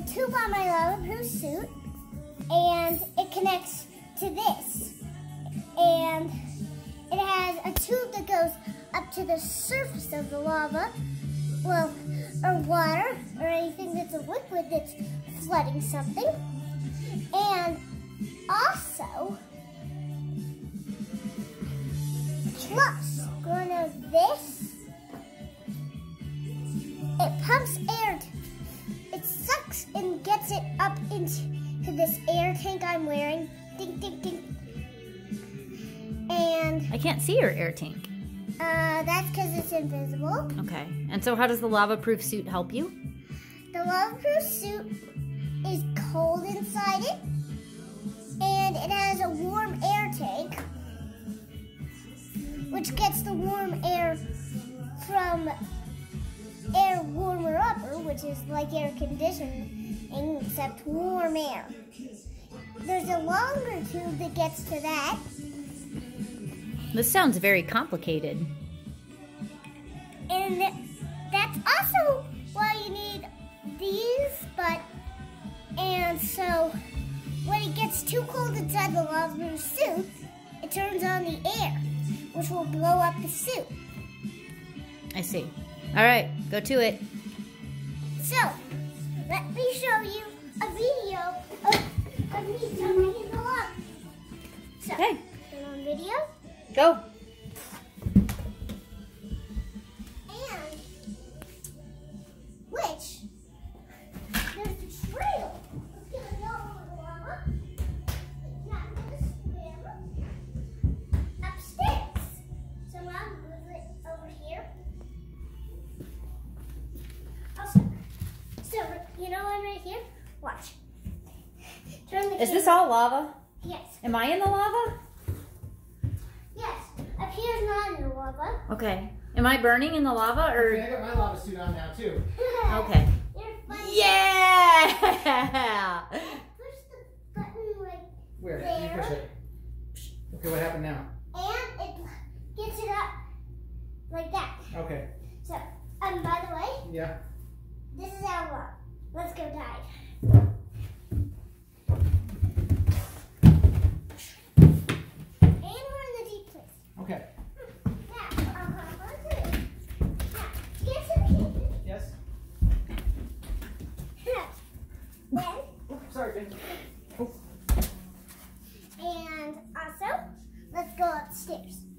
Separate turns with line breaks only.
a tube on my lava-proof suit, and it connects to this. And it has a tube that goes up to the surface of the lava, well, or water, or anything that's a liquid that's flooding something. And also, plus, going to this, it pumps air, and gets it up into this air tank I'm wearing. Ding, ding, ding. And
I can't see your air tank.
uh, that's because it's invisible.
Okay. And so how does the lava proof suit help you?
The lava-proof suit is cold inside it, and it has a warm air tank, which gets the warm air from air warmer which is like air conditioning, except warm air. There's a longer tube that gets to that,
This sounds very complicated.
and that's also why you need these, but and so when it gets too cold inside the lava suit, it turns on the air, which will blow up the suit.
I see. All right, go to it.
So let me show you a video of, of me jumping in the lava. So Okay, turn on video.
go.
You know I'm right here. Watch. Turn the Is this all
lava?
Yes.
Am I in the lava?
Yes. Up here's not in the lava.
Okay. Am I burning in the lava or I or?
got my lava suit on now too.
Okay.
Yeah! Push
the button like
Where? Can you push it? Okay, what happened now?
and it gets it up like that.
Okay.
So, um, by the way,
Yeah.
this is our log. Let's go dive.
Okay.
Hmm. Uh-huh, yes. yes
Oops, sorry, oh.
And also, let's go upstairs.